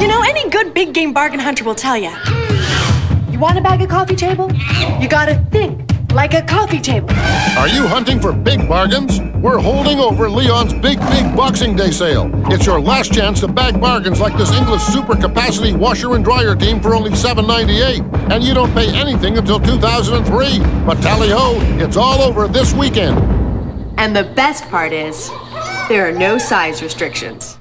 You know, any good big game bargain hunter will tell you. You want a bag of coffee table? You gotta think like a coffee table. Are you hunting for big bargains? We're holding over Leon's Big Big Boxing Day sale. It's your last chance to bag bargains like this Inglis super capacity washer and dryer team for only $7.98. And you don't pay anything until 2003. But tally ho, it's all over this weekend. And the best part is, there are no size restrictions.